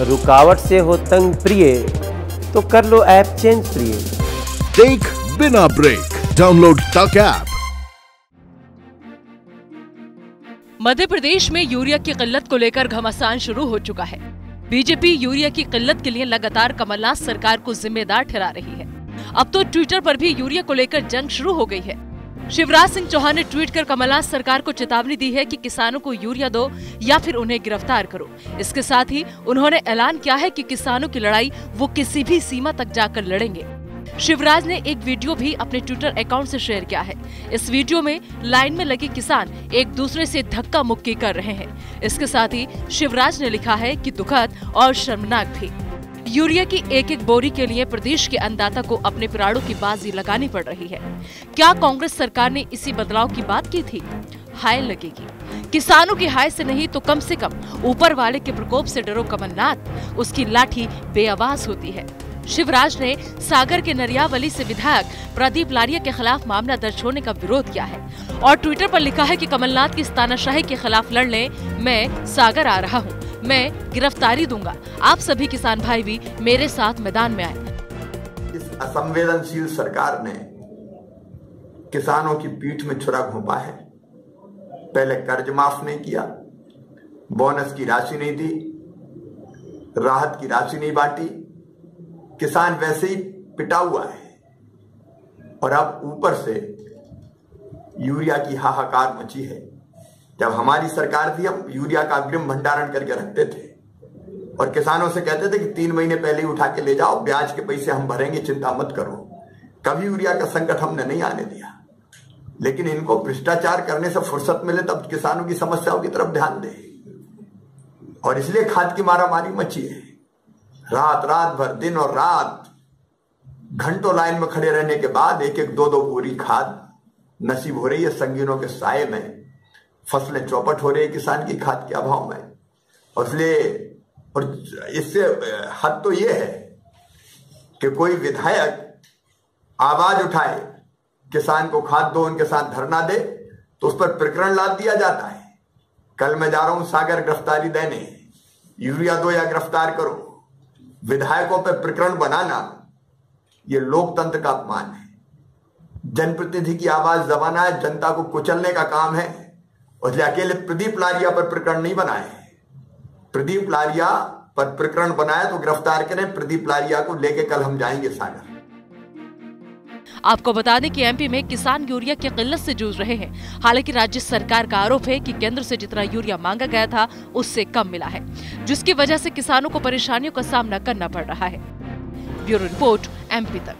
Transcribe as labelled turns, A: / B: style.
A: रुकावट से हो तंग प्रिय तो कर लो ऐप चेंज प्रिय।
B: देख बिना ब्रेक डाउनलोड तक ऐप।
C: मध्य प्रदेश में यूरिया की किल्लत को लेकर घमासान शुरू हो चुका है। बीजेपी यूरिया की किल्लत के लिए लगातार कमलनाथ सरकार को जिम्मेदार ठहरा रही है। अब तो ट्विटर पर भी यूरिया को लेकर जंग शुरू हो गई है। शिवराज सिंह चौहान ने ट्वीट कर कमलनाथ सरकार को चेतावनी दी है कि किसानों को यूरिया दो या फिर उन्हें गिरफ़्तार करो। इसके साथ ही उन्होंने ऐलान किया है कि किसानों की लड़ाई वो किसी भी सीमा तक जाकर लड़ेंगे। शिवराज ने एक वीडियो भी अपने ट्विटर अकाउंट से शेयर किया है। इस वीडियो में लाइन में लगे किसान एक दूसरे से धक्का मुक्की कर रहे हैं। इसके साथ ही शिवराज ने लिखा है कि दुखद और शर्मनाक भी। यूरिया की एक एक बोरी के लिए प्रदेश के अन्नदाता को अपने प्राणों की बाजी लगानी पड़ रही है। क्या कांग्रेस सरकार ने इसी बदलाव की बात की थी? हाय लगेगी। किसानों की हाय से नहीं तो कम से कम ऊपर वाले के प्रकोप से डरो कमलनाथ। उसकी लाठी बेआवाज होती है। शिवराज ने सागर के नरियावली से विधायक प्रदीप लारिया के खिलाफ मामला दर्ज होने का विरोध किया है और ट्विटर पर लिखा है कि कमलनाथ की तानाशाही के खिलाफ लड़ने मैं सागर आ रहा हूँ। मैं गिरफ्तारी दूँगा। आप सभी किसान भाई भी मेरे साथ मैदान में आए।
D: इस असंवेदनशील सरकार ने किसानों की पीठ में छुरा घोपा है। पहले कर्ज माफ़ नहीं किया, बोनस की राशि नहीं दी, राहत की राशि नहीं बांटी। किसान वैसे ही पिटा हुआ है और अब ऊपर से यूरिया की हाहाकार मची है। जब हमारी सरकार थी हम यूरिया का अग्रिम भंडारण करके रखते थे और किसानों से कहते थे कि तीन महीने पहले ही उठा के ले जाओ, ब्याज के पैसे हम भरेंगे, चिंता मत करो। कभी यूरिया का संकट हमने नहीं आने दिया। लेकिन इनको भ्रष्टाचार करने से फुर्सत मिले तब किसानों की समस्याओं की तरफ़ ध्यान दे। और इसलिए खाद की मारामारी मची है। रात रात भर, दिन और रात घंटों लाइन में खड़े रहने के बाद एक एक दो दो बोरी खाद नसीब हो रही है, संगीनों के साय में फ़सलें चौपट हो रही है किसान की खाद के अभाव में। और इसलिए, और इससे, हद तो यह है कि कोई विधायक आवाज़ उठाए, किसान को खाद दो, उनके साथ धरना दे तो उस पर प्रकरण लाद दिया जाता है। कल मैं जा रहा हूँ, सागर गिरफ्तारी देने। यूरिया दो या गिरफ़्तार करो। विधायकों पर प्रकरण बनाना यह लोकतंत्र का अपमान है। जनप्रतिनिधि की आवाज़ दबाना है जनता को कुचलने का काम है। इसलिए अकेले प्रदीप लारिया पर प्रकरण नहीं बनाए। प्रदीप लारिया पर प्रकरण बनाए तो गिरफ़्तार करें। प्रदीप लारिया को लेके कल हम जाएँगे सागर।
C: आपको बता दें कि एमपी में किसान यूरिया की किल्लत से जूझ रहे हैं। हालाँकि राज्य सरकार का आरोप है कि केंद्र से जितना यूरिया मांगा गया था, उससे कम मिला है, जिसकी वजह से किसानों को परेशानियों का सामना करना पड़ रहा है। ब्यूरो रिपोर्ट एमपी तक।